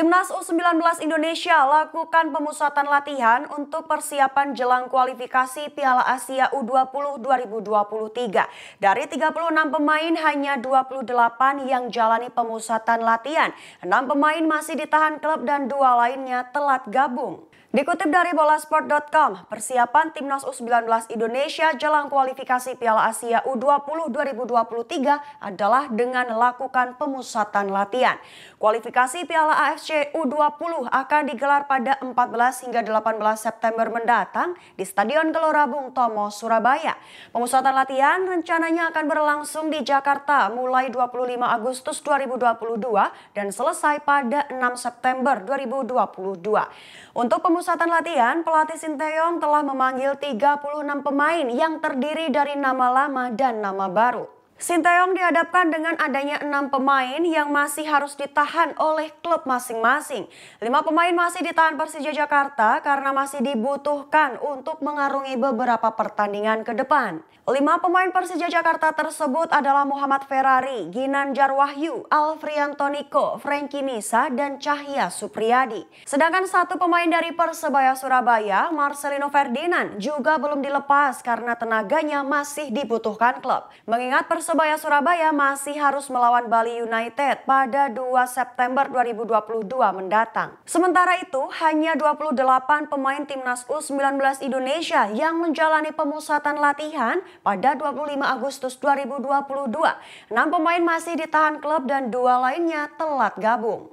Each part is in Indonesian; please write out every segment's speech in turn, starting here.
Timnas U19 Indonesia lakukan pemusatan latihan untuk persiapan jelang kualifikasi Piala Asia U20 2023. Dari 36 pemain hanya 28 yang jalani pemusatan latihan. 6 pemain masih ditahan klub dan dua lainnya telat gabung. Dikutip dari bolasport.com, persiapan Timnas U19 Indonesia jelang kualifikasi Piala Asia U20 2023 adalah dengan melakukan pemusatan latihan. Kualifikasi Piala AFC U20 akan digelar pada 14 hingga 18 September mendatang di Stadion Gelora Bung Tomo, Surabaya. Pemusatan latihan rencananya akan berlangsung di Jakarta mulai 25 Agustus 2022 dan selesai pada 6 September 2022. Untuk pemusatan latihan, pelatih Sinteyong telah memanggil 36 pemain yang terdiri dari nama lama dan nama baru. Sinteyong dihadapkan dengan adanya enam pemain yang masih harus ditahan oleh klub masing-masing. Lima pemain masih ditahan Persija Jakarta karena masih dibutuhkan untuk mengarungi beberapa pertandingan ke depan. Lima pemain Persija Jakarta tersebut adalah Muhammad Ferrari, Ginanjar Wahyu, Alfrianto Niko, Frankie Misa, dan Cahya Supriyadi. Sedangkan satu pemain dari Persebaya Surabaya, Marcelino Ferdinand, juga belum dilepas karena tenaganya masih dibutuhkan klub. Mengingat Persebaya Surabaya masih harus melawan Bali United pada 2 September 2022 mendatang. Sementara itu, hanya 28 pemain timnas U19 Indonesia yang menjalani pemusatan latihan pada 25 Agustus 2022. Enam pemain masih ditahan klub dan dua lainnya telat gabung.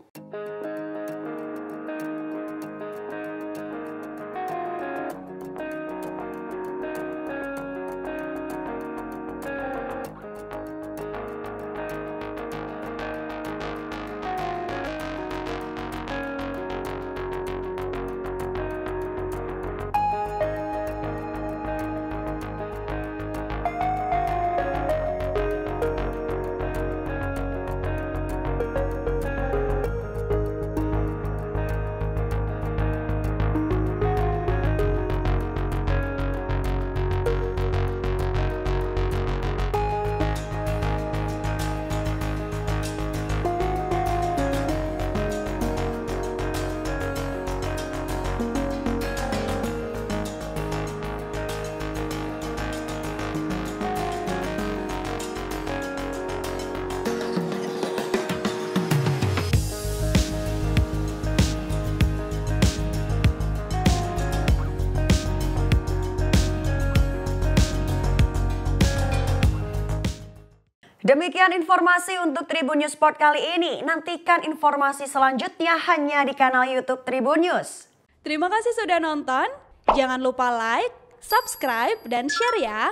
Demikian informasi untuk Tribun News Sport kali ini. Nantikan informasi selanjutnya hanya di kanal YouTube Tribun News. Terima kasih sudah nonton. Jangan lupa like, subscribe, dan share ya.